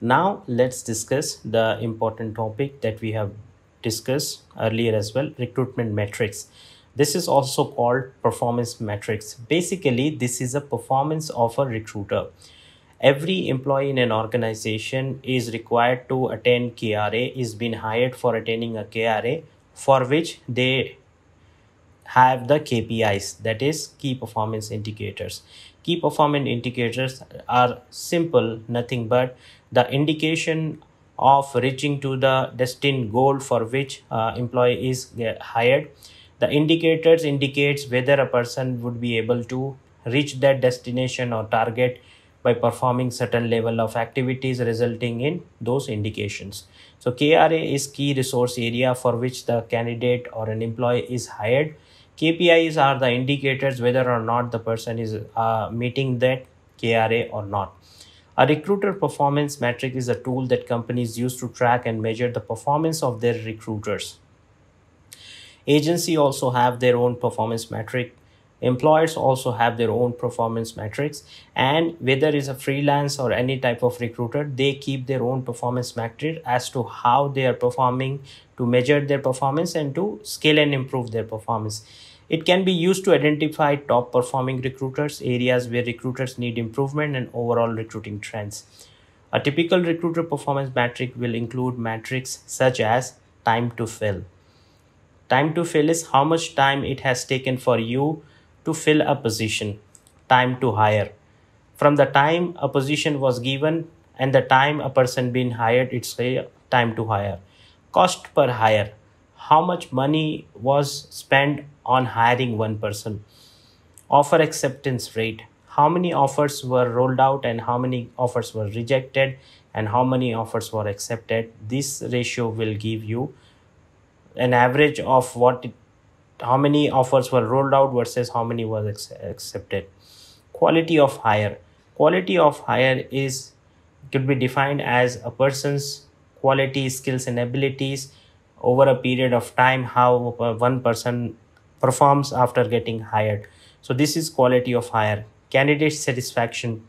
Now let's discuss the important topic that we have discussed earlier as well, recruitment metrics. This is also called performance metrics. Basically, this is a performance of a recruiter. Every employee in an organization is required to attend KRA, is being hired for attaining a KRA for which they have the KPIs, that is key performance indicators. Key performance indicators are simple, nothing but the indication of reaching to the destined goal for which uh, employee is hired. The indicators indicates whether a person would be able to reach that destination or target by performing certain level of activities resulting in those indications. So KRA is key resource area for which the candidate or an employee is hired KPIs are the indicators whether or not the person is uh, meeting that KRA or not. A recruiter performance metric is a tool that companies use to track and measure the performance of their recruiters. Agency also have their own performance metric. Employers also have their own performance metrics. And whether it's a freelance or any type of recruiter they keep their own performance metric as to how they are performing to measure their performance and to scale and improve their performance it can be used to identify top performing recruiters areas where recruiters need improvement and overall recruiting trends a typical recruiter performance metric will include metrics such as time to fill time to fill is how much time it has taken for you to fill a position, time to hire. From the time a position was given and the time a person been hired, it's a time to hire. Cost per hire, how much money was spent on hiring one person. Offer acceptance rate, how many offers were rolled out and how many offers were rejected and how many offers were accepted. This ratio will give you an average of what how many offers were rolled out versus how many was accepted quality of hire quality of hire is could be defined as a person's quality skills and abilities over a period of time how one person performs after getting hired. So this is quality of hire candidate satisfaction.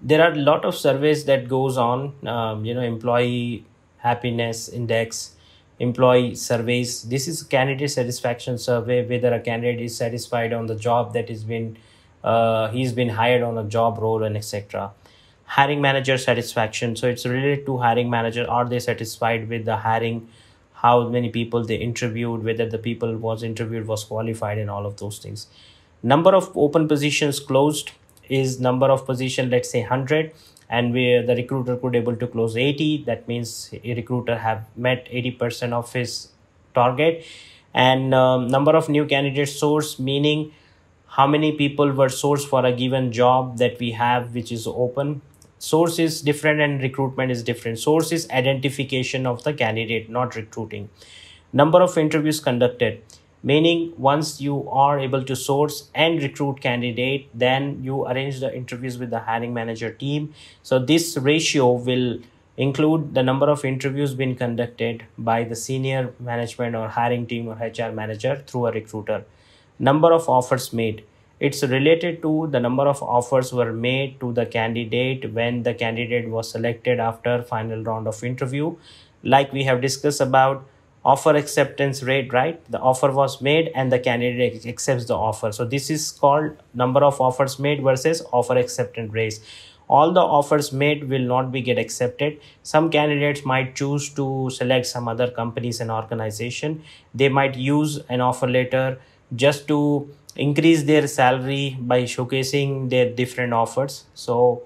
There are a lot of surveys that goes on um, you know employee happiness index employee surveys. This is candidate satisfaction survey whether a candidate is satisfied on the job that has been uh, he's been hired on a job role and etc hiring manager satisfaction. So it's related to hiring manager. Are they satisfied with the hiring how many people they interviewed whether the people was interviewed was qualified and all of those things. Number of open positions closed is number of position let's say 100 and where the recruiter could able to close 80 that means a recruiter have met 80% of his target. And um, number of new candidates source meaning how many people were sourced for a given job that we have which is open source is different and recruitment is different. Source is identification of the candidate not recruiting. Number of interviews conducted meaning once you are able to source and recruit candidate then you arrange the interviews with the hiring manager team. So this ratio will include the number of interviews being conducted by the senior management or hiring team or hr manager through a recruiter. Number of offers made it's related to the number of offers were made to the candidate when the candidate was selected after final round of interview. Like we have discussed about offer acceptance rate right? The offer was made and the candidate accepts the offer. So this is called number of offers made versus offer acceptance rate all the offers made will not be get accepted. Some candidates might choose to select some other companies and organization. They might use an offer letter just to increase their salary by showcasing their different offers. So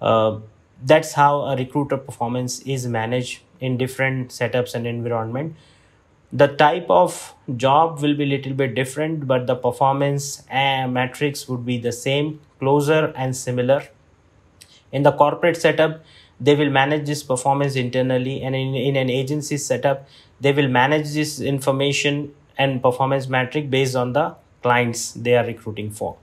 uh, that's how a recruiter performance is managed in different setups and environment. The type of job will be a little bit different but the performance and metrics would be the same closer and similar. In the corporate setup they will manage this performance internally and in, in an agency setup they will manage this information and performance metric based on the clients they are recruiting for